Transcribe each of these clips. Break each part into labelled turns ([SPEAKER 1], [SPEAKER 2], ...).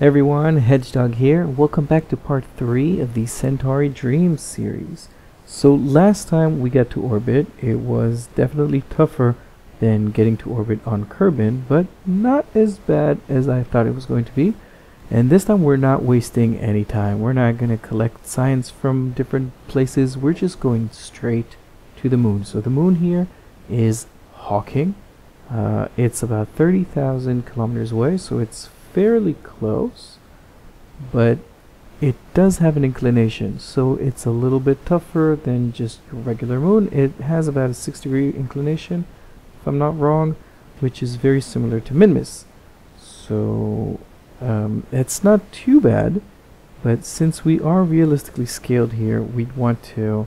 [SPEAKER 1] everyone, HedgeDog here. Welcome back to part 3 of the Centauri Dreams series. So last time we got to orbit, it was definitely tougher than getting to orbit on Kerbin, but not as bad as I thought it was going to be. And this time we're not wasting any time. We're not going to collect science from different places. We're just going straight to the moon. So the moon here is Hawking. Uh, it's about 30,000 kilometers away, so it's fairly close. But it does have an inclination, so it's a little bit tougher than just your regular moon. It has about a 6 degree inclination, if I'm not wrong, which is very similar to Minmus. So um, it's not too bad, but since we are realistically scaled here, we want to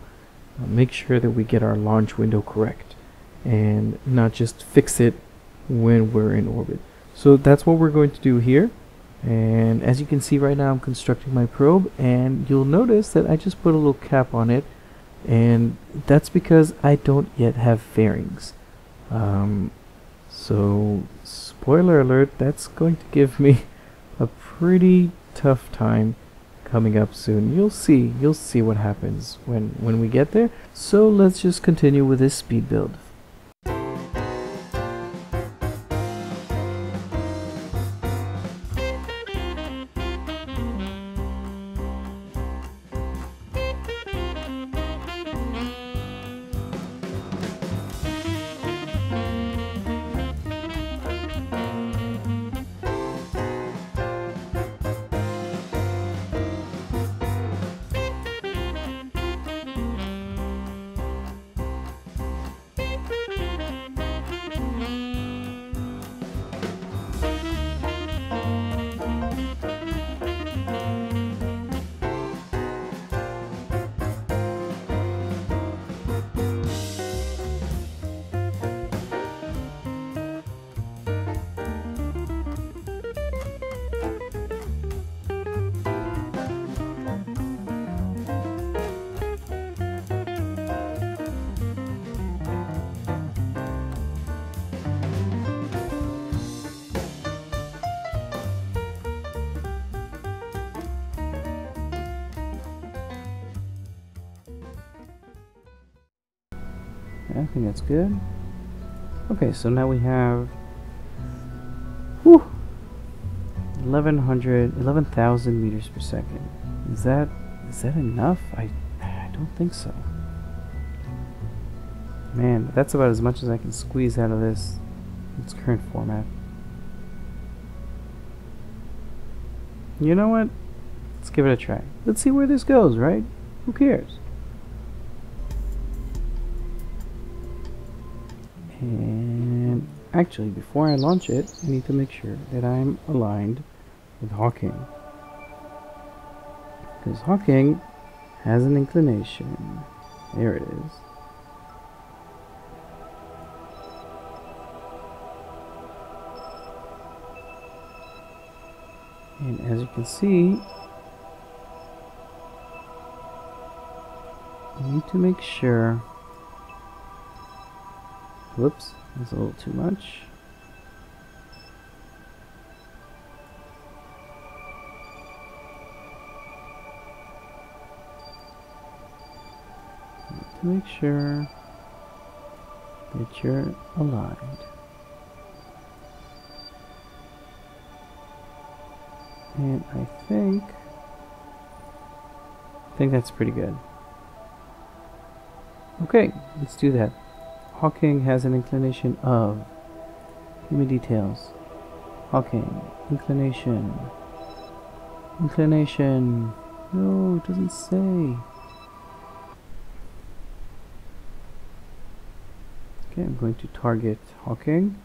[SPEAKER 1] uh, make sure that we get our launch window correct and not just fix it when we're in orbit. So that's what we're going to do here. And as you can see right now, I'm constructing my probe, and you'll notice that I just put a little cap on it, and that's because I don't yet have fairings. Um, so, spoiler alert, that's going to give me a pretty tough time coming up soon. You'll see, you'll see what happens when, when we get there. So let's just continue with this speed build. I think that's good. Okay, so now we have whew, 1100 11,000 meters per second. Is that is that enough? I I don't think so. Man, that's about as much as I can squeeze out of this its current format. You know what? Let's give it a try. Let's see where this goes, right? Who cares? And actually, before I launch it, I need to make sure that I'm aligned with Hawking. Because Hawking has an inclination. There it is. And as you can see, you need to make sure Whoops, that's a little too much. to make sure that you're aligned. And I think I think that's pretty good. Okay, let's do that. Hawking has an inclination of. Give me details. Hawking. Inclination. Inclination. No, it doesn't say. Okay, I'm going to target Hawking.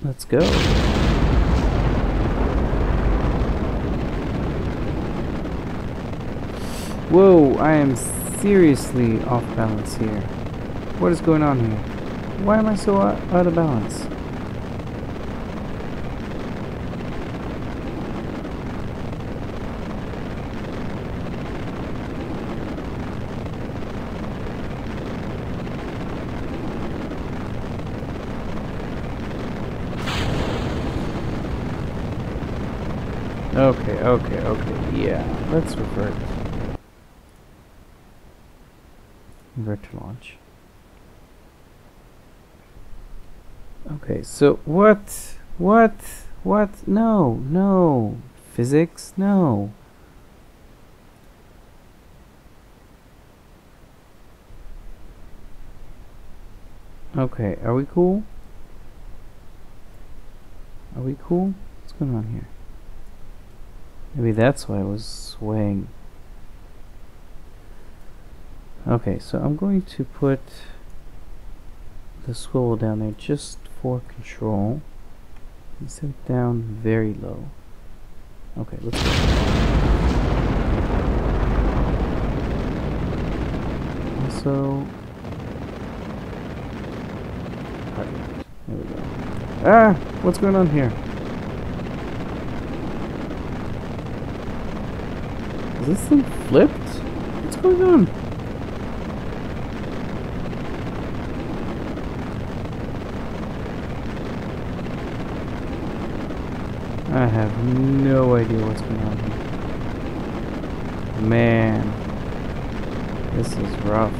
[SPEAKER 1] Let's go. Whoa, I am seriously off balance here. What is going on here? Why am I so out of balance? Okay, okay, okay, yeah, let's revert. To launch. Okay, so what? What? What? No, no. Physics? No. Okay, are we cool? Are we cool? What's going on here? Maybe that's why I was swaying. Okay, so I'm going to put the swivel down there just for control. And set it down very low. Okay, let's go. Also, there we go. Ah, what's going on here? Is this thing flipped? What's going on? Have no idea what's going on here. Man, this is rough.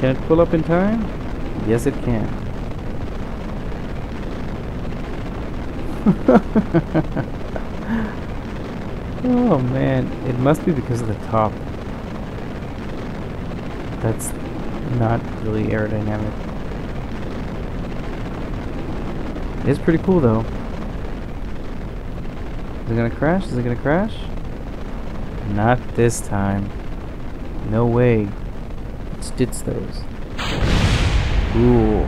[SPEAKER 1] Can it pull up in time? Yes, it can. oh man, it must be because of the top. That's not really aerodynamic. It's pretty cool though. Is it gonna crash? Is it gonna crash? Not this time. No way. Let's ditch those. Cool.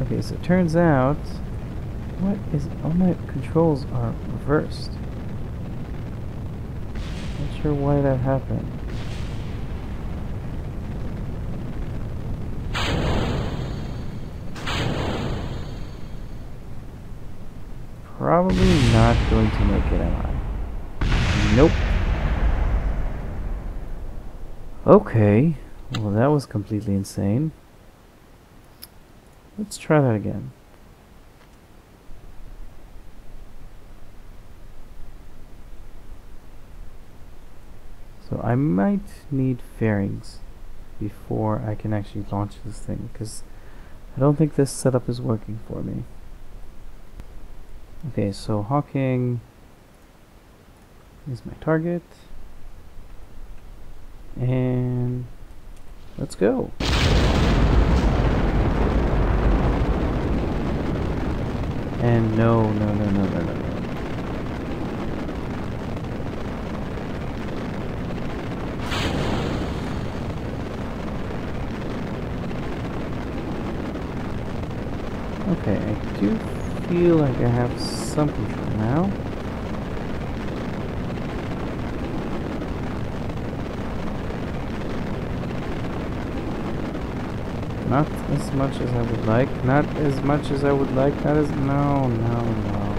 [SPEAKER 1] Okay, so it turns out, what is, all my controls are reversed. Not sure why that happened. Probably not going to make it, am I? Nope. Okay, well that was completely insane. Let's try that again. So I might need fairings before I can actually launch this thing because I don't think this setup is working for me. Okay, so Hawking is my target. And let's go. And no, no, no, no, no, no, no. Okay, I do feel like I have some control now. Not as much as I would like. Not as much as I would like. Not as... No, no, no.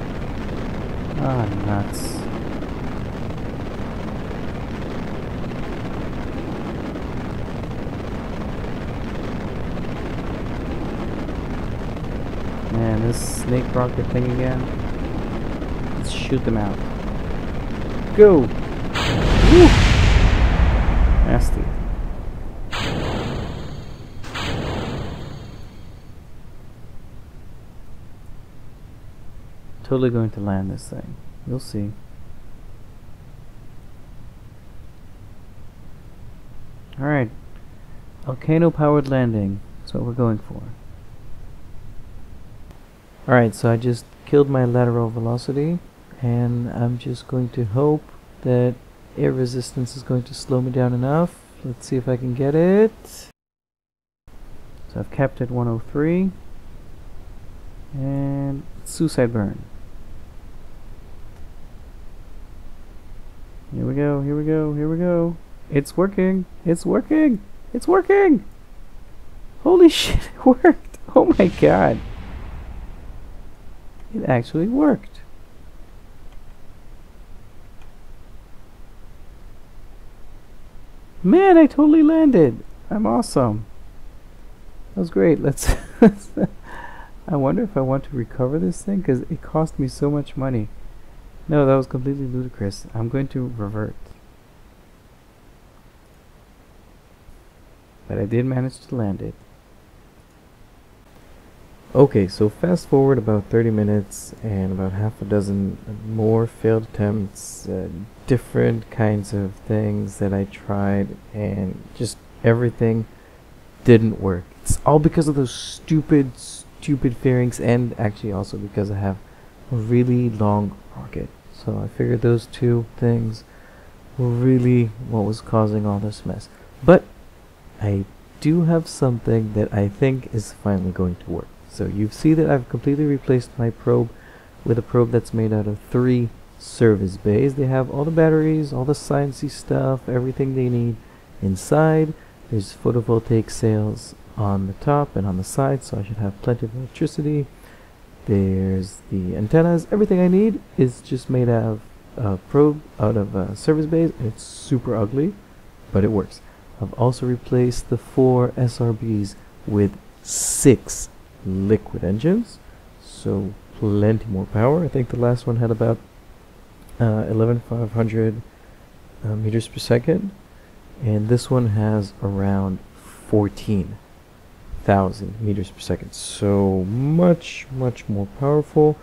[SPEAKER 1] Ah, nuts. Man, this snake rocket thing again. Let's shoot them out. Go! Woo! Nasty. Totally going to land this thing. You'll see. Alright. Volcano powered landing. That's what we're going for. Alright, so I just killed my lateral velocity and I'm just going to hope that air resistance is going to slow me down enough. Let's see if I can get it. So I've capped at 103 and suicide burn. Here we go, here we go, here we go. It's working, it's working, it's working! Holy shit, it worked! Oh my god. It actually worked. Man, I totally landed. I'm awesome. That was great. Let's. I wonder if I want to recover this thing because it cost me so much money. No, that was completely ludicrous. I'm going to revert. But I did manage to land it. Okay, so fast forward about 30 minutes and about half a dozen more failed attempts, uh, different kinds of things that I tried, and just everything didn't work. It's all because of those stupid, stupid fairings, and actually also because I have really long rocket. So I figured those two things were really what was causing all this mess. But I do have something that I think is finally going to work. So you see that I've completely replaced my probe with a probe that's made out of three service bays. They have all the batteries, all the sciencey stuff, everything they need inside. There's photovoltaic cells on the top and on the side, so I should have plenty of electricity. There's the antennas. Everything I need is just made out of a probe out of uh, service bays. It's super ugly, but it works. I've also replaced the four SRBs with six liquid engines so plenty more power I think the last one had about uh, 11500 uh, meters per second and this one has around 14,000 meters per second. So much much more powerful.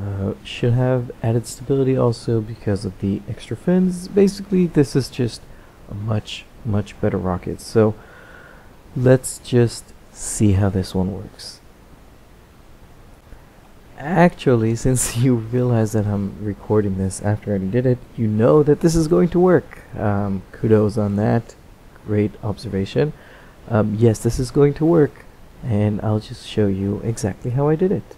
[SPEAKER 1] Uh, should have added stability also because of the extra fins. Basically this is just a much much better rocket. So let's just see how this one works. Actually since you realize that I'm recording this after I did it you know that this is going to work. Um, kudos on that. Great observation um, yes this is going to work and I'll just show you exactly how I did it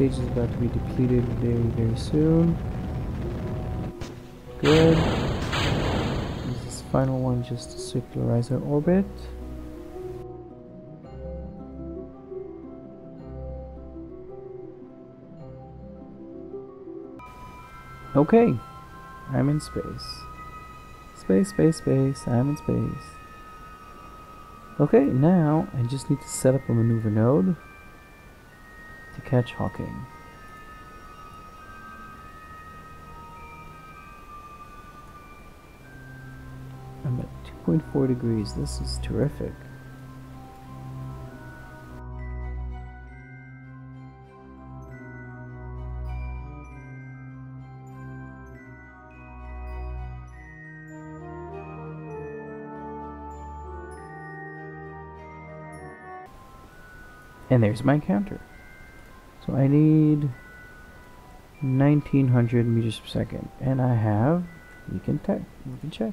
[SPEAKER 1] stage is about to be depleted very, very soon. Good. This final one just to circularize our orbit. Okay, I'm in space. Space, space, space, I'm in space. Okay, now I just need to set up a maneuver node catch Hawking. I'm at 2.4 degrees. This is terrific. And there's my encounter. So I need 1900 meters per second. And I have, we can, we can check.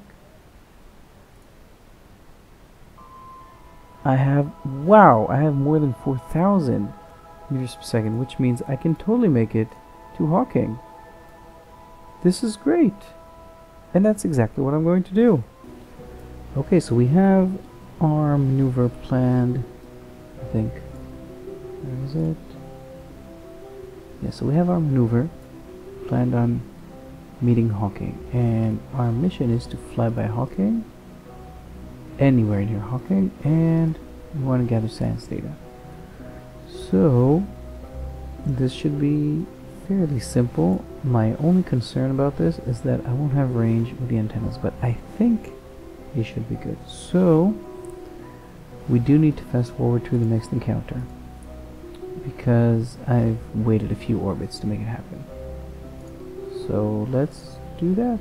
[SPEAKER 1] I have, wow, I have more than 4,000 meters per second, which means I can totally make it to Hawking. This is great. And that's exactly what I'm going to do. Okay, so we have our maneuver planned, I think. Where is it? Yeah so we have our maneuver planned on meeting Hawking and our mission is to fly by Hawking anywhere near Hawking and we want to gather science data so this should be fairly simple. My only concern about this is that I won't have range with the antennas, but I think it should be good. So, we do need to fast forward to the next encounter because I've waited a few orbits to make it happen. So let's do that.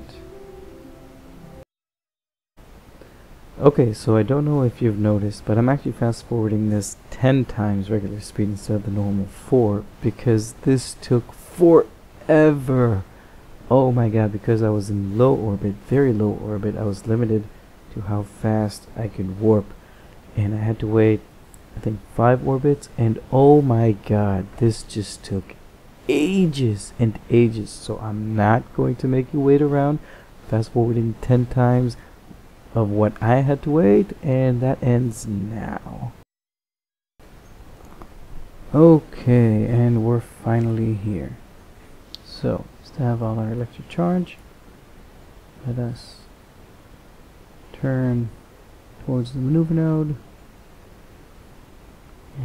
[SPEAKER 1] Okay, so I don't know if you've noticed, but I'm actually fast forwarding this 10 times regular speed instead of the normal 4 because this took forever. Oh my god, because I was in low orbit, very low orbit, I was limited to how fast I could warp. And I had to wait, I think, 5 orbits, and oh my god, this just took ages and ages. So I'm not going to make you wait around, fast forwarding 10 times of what I had to wait, and that ends now. Okay, and we're finally here. So, to have all our electric charge, let us turn towards the maneuver node,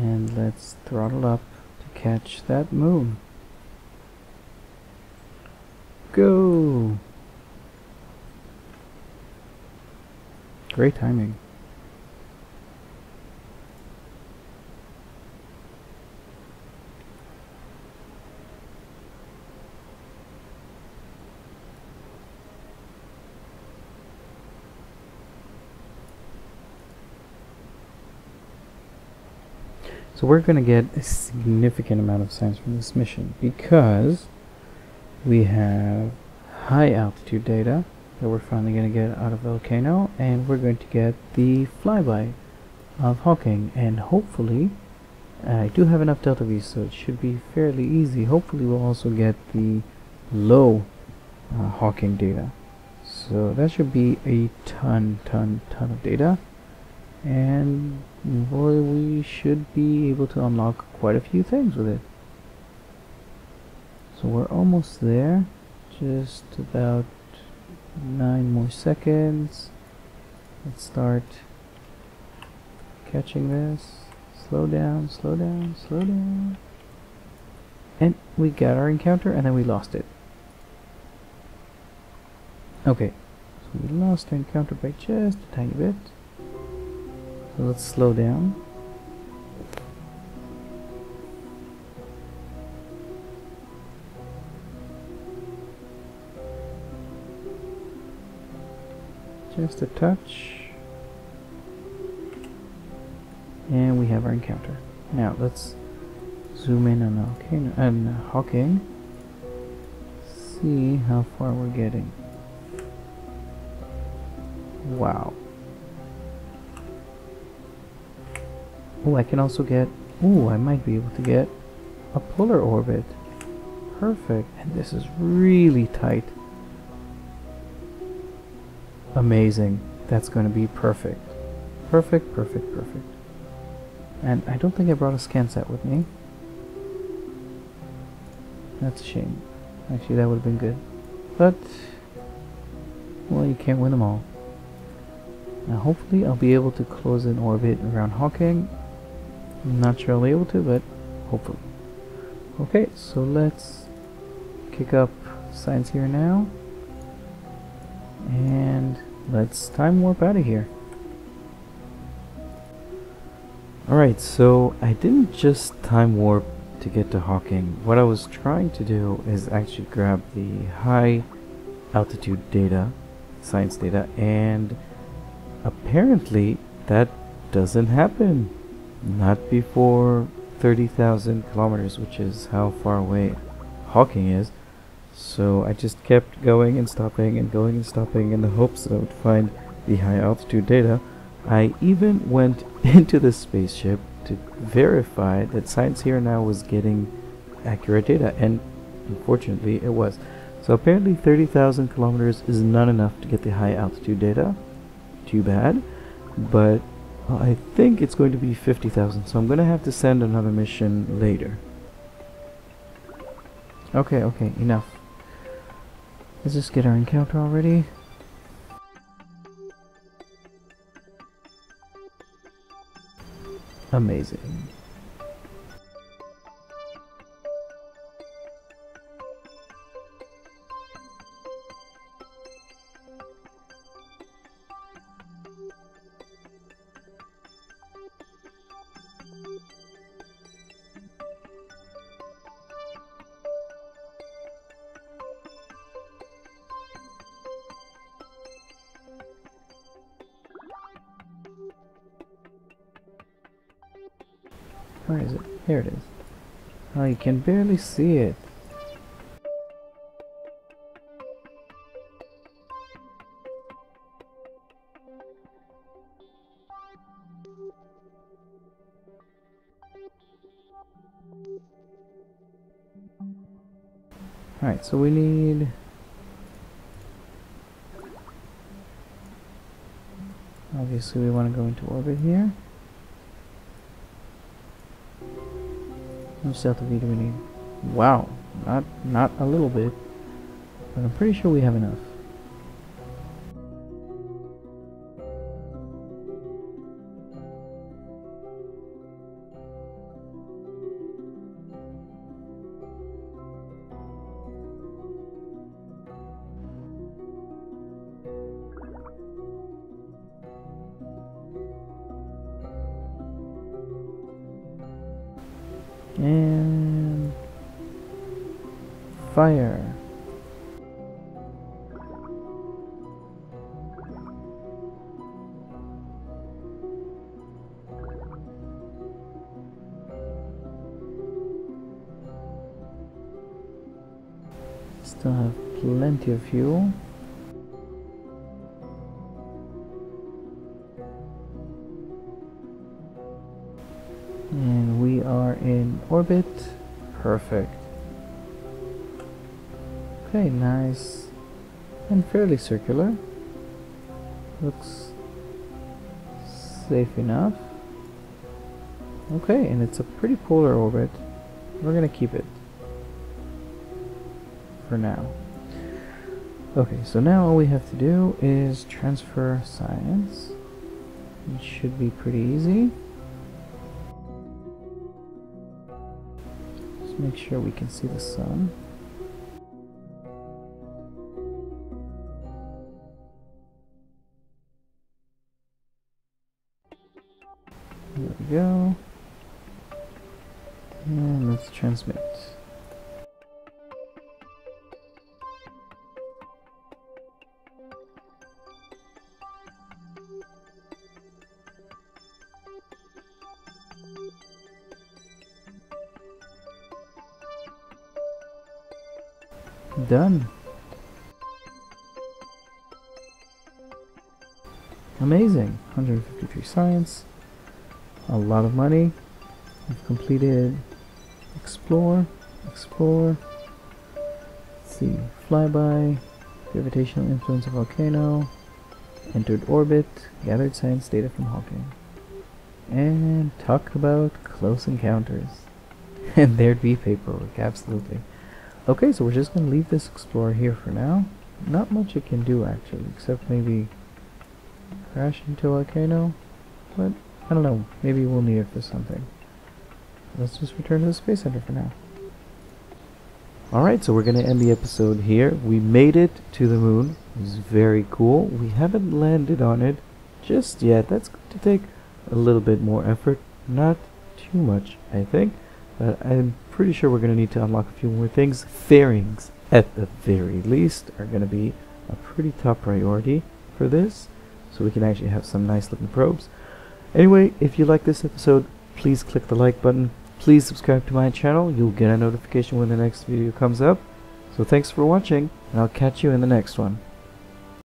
[SPEAKER 1] and let's throttle up to catch that moon. Go! Great timing. So we're going to get a significant amount of science from this mission because we have high altitude data that we're finally going to get out of Volcano and we're going to get the flyby of Hawking. And hopefully I do have enough delta V so it should be fairly easy. Hopefully we'll also get the low uh, Hawking data. So that should be a ton ton ton of data. And boy we should be able to unlock quite a few things with it. So we're almost there. Just about nine more seconds. Let's start catching this. Slow down slow down slow down. And we got our encounter and then we lost it. Okay. So we lost our encounter by just a tiny bit let's slow down. Just a touch. And we have our encounter. Now let's zoom in on Hawking, on Hawking. See how far we're getting. Wow oh I can also get oh I might be able to get a polar orbit perfect and this is really tight amazing. That's going to be perfect. Perfect, perfect, perfect. And I don't think I brought a SCANsat with me. That's a shame. Actually, that would have been good. But, well, you can't win them all. Now, hopefully, I'll be able to close in orbit around Hawking. Not sure I'll be able to, but hopefully. Okay, so let's kick up science here now. And let's time warp out of here. Alright, so I didn't just time warp to get to Hawking. What I was trying to do is actually grab the high altitude data, science data, and apparently that doesn't happen. Not before 30,000 kilometers, which is how far away Hawking is. So I just kept going and stopping and going and stopping in the hopes that I would find the high altitude data. I even went into the spaceship to verify that Science Here Now was getting accurate data, and unfortunately it was. So apparently 30,000 kilometers is not enough to get the high altitude data. Too bad. But I think it's going to be 50,000, so I'm going to have to send another mission later. Okay, okay, enough. Let's just get our encounter already. Amazing. Can barely see it. Alright, so we need... Obviously we want to go into orbit here. V do we need? Wow, not not a little bit, but I'm pretty sure we have enough. And fire. Still have plenty of fuel. Orbit. Perfect. Okay, nice. And fairly circular. Looks safe enough. Okay, and it's a pretty polar orbit. We're gonna keep it. For now. Okay, so now all we have to do is transfer science. It should be pretty easy. Make sure we can see the sun. There we go. And let's transmit. Done. Amazing. 153 science. A lot of money. We've completed explore, explore. Let's see. Flyby, gravitational influence of volcano, entered orbit, gathered science data from Hawking. And talk about close encounters. and there'd be paperwork, absolutely. Okay, so we're just going to leave this explorer here for now. Not much it can do actually, except maybe crash into a volcano. But, I don't know, maybe we'll need it for something. Let's just return to the Space Center for now. Alright, so we're going to end the episode here. We made it to the moon. It was very cool. We haven't landed on it just yet. That's going to take a little bit more effort. Not too much, I think. But I'm pretty sure we're going to need to unlock a few more things. Fairings, at the very least, are going to be a pretty top priority for this. So we can actually have some nice looking probes. Anyway, if you like this episode, please click the like button. Please subscribe to my channel. You'll get a notification when the next video comes up. So thanks for watching, and I'll catch you in the next one.